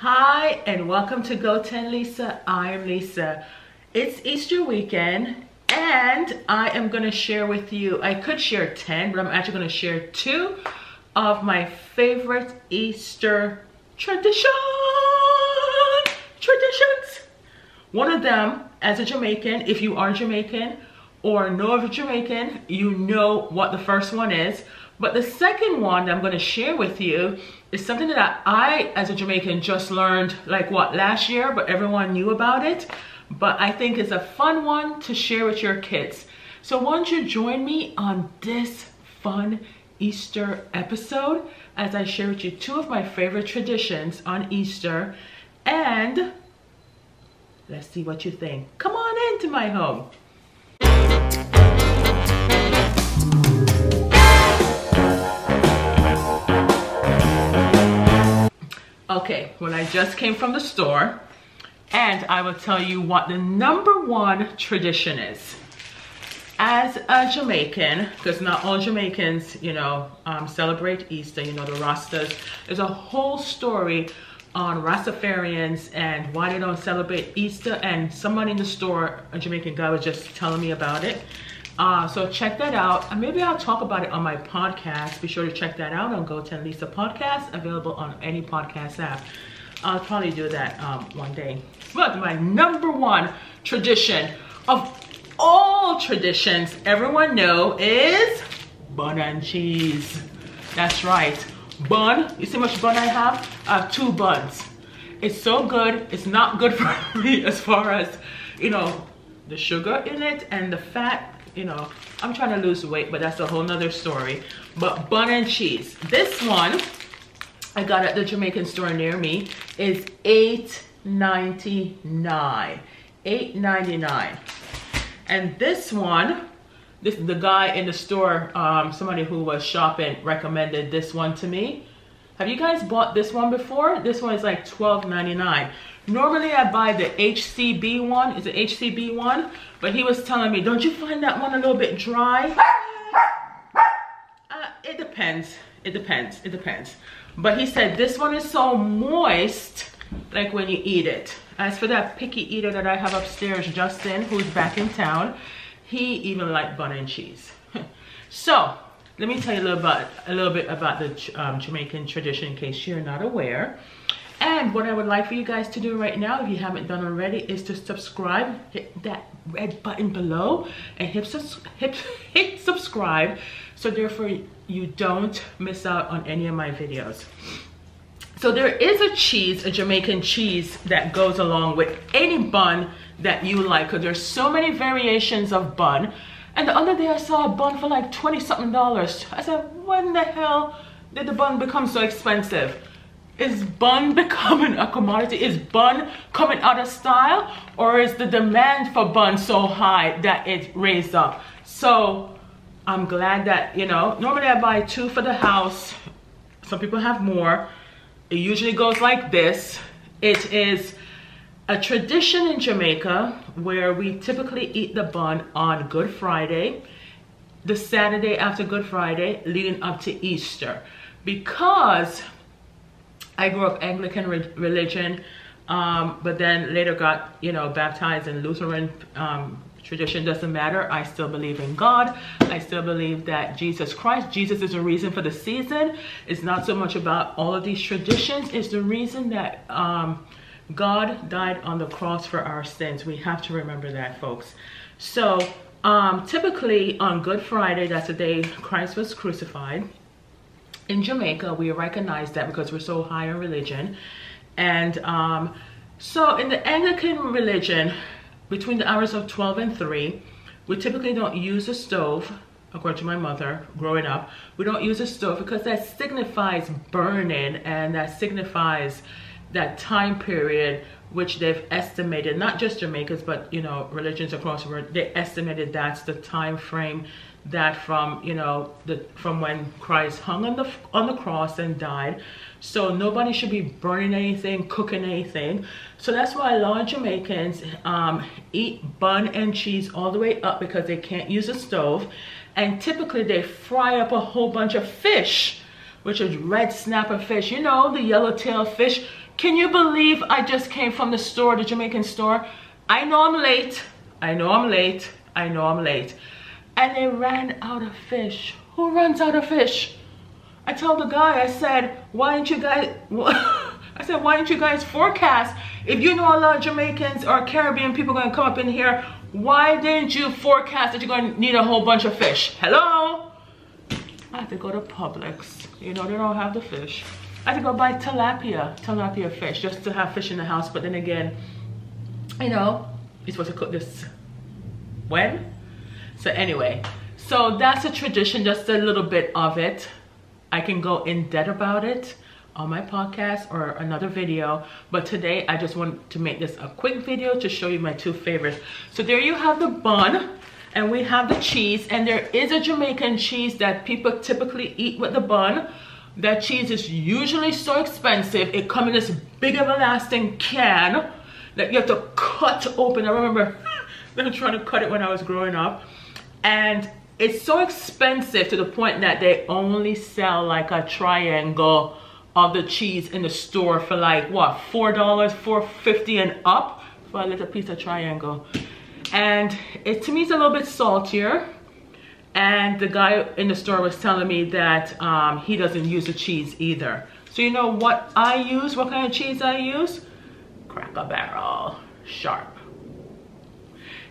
Hi, and welcome to Go 10 Lisa. I am Lisa. It's Easter weekend, and I am going to share with you, I could share 10, but I'm actually going to share two of my favorite Easter tradition, traditions. One of them, as a Jamaican, if you are Jamaican or know of a Jamaican, you know what the first one is. But the second one that I'm going to share with you is something that I, as a Jamaican, just learned like what last year, but everyone knew about it. But I think it's a fun one to share with your kids. So why don't you join me on this fun Easter episode as I share with you two of my favorite traditions on Easter and let's see what you think. Come on into my home. Okay, when I just came from the store, and I will tell you what the number one tradition is. As a Jamaican, because not all Jamaicans, you know, um, celebrate Easter, you know, the Rastas, there's a whole story on Rastafarians and why they don't celebrate Easter. And someone in the store, a Jamaican guy, was just telling me about it. Uh, so check that out. And maybe I'll talk about it on my podcast. Be sure to check that out on Go 10 Lisa Podcast, available on any podcast app. I'll probably do that um, one day. But my number one tradition of all traditions everyone know is bun and cheese. That's right. Bun. You see how much bun I have? I have two buns. It's so good. It's not good for me as far as, you know, the sugar in it and the fat you know, I'm trying to lose weight, but that's a whole nother story. But bun and cheese. This one I got at the Jamaican store near me is $8.99. $8.99. And this one, this the guy in the store, um, somebody who was shopping recommended this one to me. Have you guys bought this one before? This one is like $12.99. Normally I buy the HCB one. Is it HCB one? But he was telling me, don't you find that one a little bit dry? Uh, it depends. It depends. It depends. But he said this one is so moist, like when you eat it. As for that picky eater that I have upstairs, Justin, who's back in town, he even liked bun and cheese. so, let me tell you a little, about, a little bit about the um, Jamaican tradition in case you're not aware. And what I would like for you guys to do right now, if you haven't done already, is to subscribe, hit that red button below and hit, hit, hit subscribe so therefore you don't miss out on any of my videos. So there is a cheese, a Jamaican cheese that goes along with any bun that you like because there's so many variations of bun. And the other day I saw a bun for like 20 something dollars. I said, when the hell did the bun become so expensive? Is bun becoming a commodity? Is bun coming out of style? Or is the demand for bun so high that it raised up? So I'm glad that, you know, normally I buy two for the house. Some people have more. It usually goes like this. It is a tradition in Jamaica where we typically eat the bun on Good Friday, the Saturday after Good Friday, leading up to Easter. Because I grew up Anglican re religion, um, but then later got, you know, baptized in Lutheran um, tradition doesn't matter. I still believe in God. I still believe that Jesus Christ, Jesus is the reason for the season. It's not so much about all of these traditions. It's the reason that um, God died on the cross for our sins. We have to remember that, folks. So um, typically on Good Friday, that's the day Christ was crucified in Jamaica, we recognize that because we're so high in religion. And um, so in the Anglican religion, between the hours of 12 and 3, we typically don't use a stove, according to my mother growing up. We don't use a stove because that signifies burning and that signifies that time period which they've estimated not just jamaicans but you know religions across the world they estimated that's the time frame that from you know the from when Christ hung on the on the cross and died so nobody should be burning anything cooking anything so that's why a lot of Jamaicans um, eat bun and cheese all the way up because they can't use a stove and typically they fry up a whole bunch of fish which is red snapper fish you know the yellowtail fish Can you believe I just came from the store, the Jamaican store? I know I'm late. I know I'm late. I know I'm late. And they ran out of fish. Who runs out of fish? I told the guy, I said, why didn't you guys, I said, why didn't you guys forecast? If you know a lot of Jamaicans or Caribbean people gonna come up in here, why didn't you forecast that you're gonna need a whole bunch of fish? Hello? I have to go to Publix. You know, they don't have the fish. I had to go buy tilapia, tilapia fish, just to have fish in the house. But then again, you know, you're supposed to cook this when? So anyway, so that's a tradition, just a little bit of it. I can go in depth about it on my podcast or another video but today I just want to make this a quick video to show you my two favorites. So there you have the bun and we have the cheese and there is a Jamaican cheese that people typically eat with the bun. That cheese is usually so expensive it comes in this big everlasting can that you have to cut open. I remember them trying to cut it when I was growing up and it's so expensive to the point that they only sell like a triangle of the cheese in the store for like what four dollars four fifty and up for a little piece of triangle. And it to me is a little bit saltier. And the guy in the store was telling me that um, he doesn't use the cheese either. So you know what I use? What kind of cheese I use? Cracker Barrel. Sharp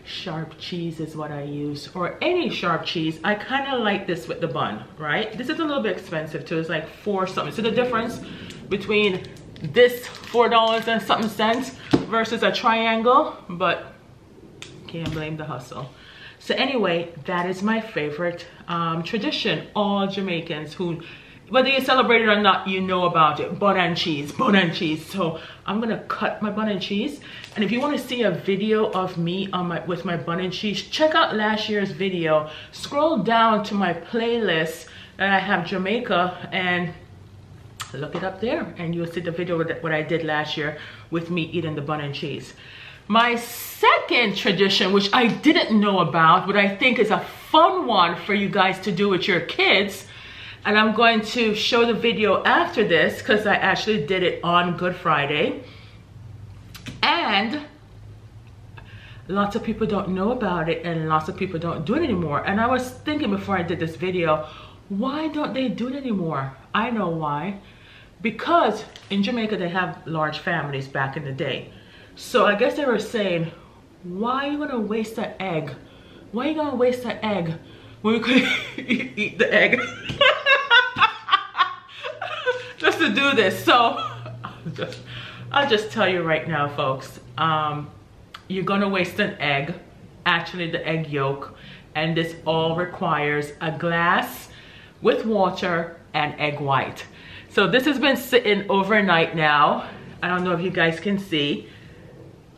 sharp cheese is what I use or any sharp cheese. I kind of like this with the bun right? This is a little bit expensive too it's like four something. So the difference between this four dollars and something cents versus a triangle but can't blame the hustle. So anyway that is my favorite um, tradition. All Jamaicans who whether you celebrate it or not, you know about it. Bun and cheese, bun and cheese. So I'm gonna cut my bun and cheese. And if you wanna see a video of me on my with my bun and cheese, check out last year's video. Scroll down to my playlist that I have Jamaica and look it up there and you'll see the video that what I did last year with me eating the bun and cheese. My second tradition, which I didn't know about, but I think is a fun one for you guys to do with your kids, and I'm going to show the video after this because I actually did it on Good Friday. And lots of people don't know about it and lots of people don't do it anymore. And I was thinking before I did this video, why don't they do it anymore? I know why. Because in Jamaica, they have large families back in the day. So I guess they were saying, why are you gonna waste an egg? Why are you gonna waste an egg when we could eat the egg? just to do this. So I'll just, I'll just tell you right now, folks, um, you're gonna waste an egg, actually the egg yolk, and this all requires a glass with water and egg white. So this has been sitting overnight now. I don't know if you guys can see.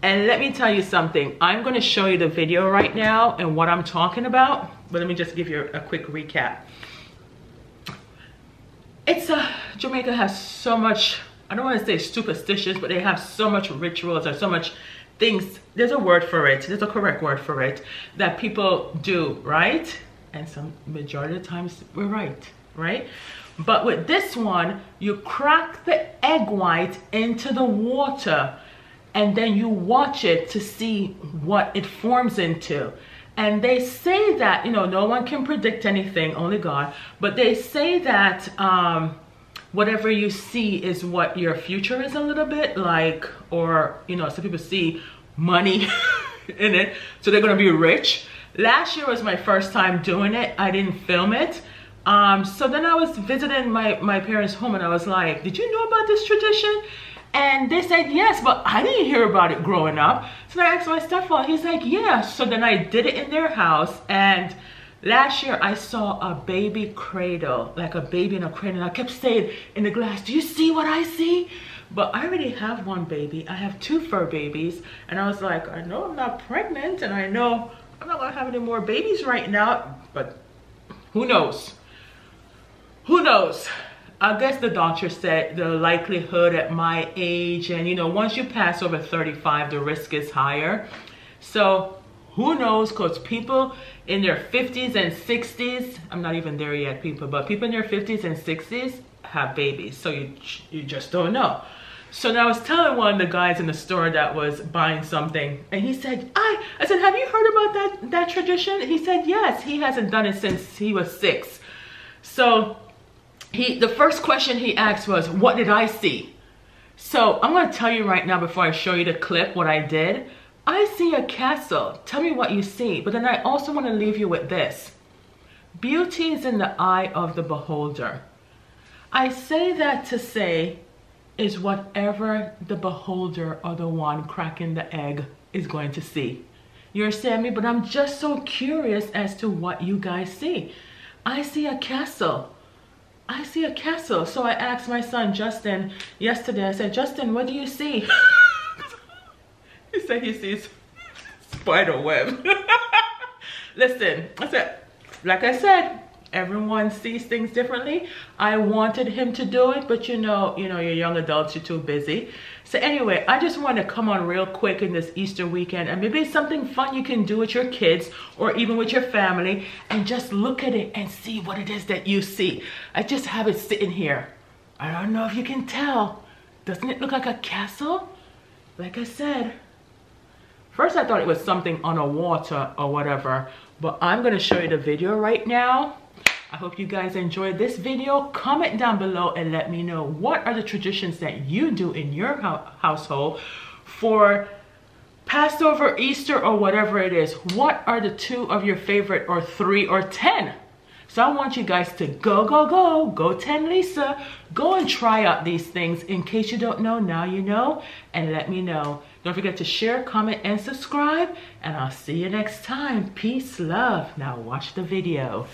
And let me tell you something. I'm gonna show you the video right now and what I'm talking about, but let me just give you a quick recap it's a Jamaica has so much I don't want to say superstitious but they have so much rituals or so much things. There's a word for it there's a correct word for it that people do right? And some majority of times we're right right? But with this one you crack the egg white into the water and then you watch it to see what it forms into. And they say that, you know, no one can predict anything, only God. But they say that um, whatever you see is what your future is a little bit like, or, you know, some people see money in it. So they're to be rich. Last year was my first time doing it. I didn't film it. Um, so then I was visiting my, my parents' home and I was like, did you know about this tradition? And they said yes, but I didn't hear about it growing up. So I asked my stepfather, he's like, yeah. So then I did it in their house and last year I saw a baby cradle, like a baby in a cradle. And I kept saying in the glass, do you see what I see? But I already have one baby. I have two fur babies. And I was like, I know I'm not pregnant and I know I'm not gonna have any more babies right now, but who knows? Who knows? I guess the doctor said the likelihood at my age and you know once you pass over 35 the risk is higher so who knows because people in their 50s and 60s I'm not even there yet people but people in their 50s and 60s have babies so you you just don't know So now I was telling one of the guys in the store that was buying something, and he said, I, I said, have you heard about that, that tradition? He said, yes, he hasn't done it since he was six. So he, the first question he asked was, what did I see? So I'm gonna tell you right now before I show you the clip what I did. I see a castle. Tell me what you see. But then I also wanna leave you with this. Beauty is in the eye of the beholder. I say that to say is whatever the beholder or the one cracking the egg is going to see. You understand me? But I'm just so curious as to what you guys see. I see a castle. I see a castle. So I asked my son Justin yesterday, I said, Justin, what do you see? he said he sees spider web. Listen, I said, like I said, everyone sees things differently. I wanted him to do it but you know you know you're young adults you're too busy. So anyway i just want to come on real quick in this easter weekend and maybe it's something fun you can do with your kids or even with your family and just look at it and see what it is that you see. I just have it sitting here. I don't know if you can tell. Doesn't it look like a castle? Like i said first i thought it was something on a water or whatever but i'm going to show you the video right now I hope you guys enjoyed this video. Comment down below and let me know what are the traditions that you do in your household for Passover, Easter, or whatever it is. What are the two of your favorite or three or 10? So I want you guys to go, go, go, go 10 Lisa. Go and try out these things. In case you don't know, now you know. And let me know. Don't forget to share, comment, and subscribe. And I'll see you next time. Peace, love. Now watch the video.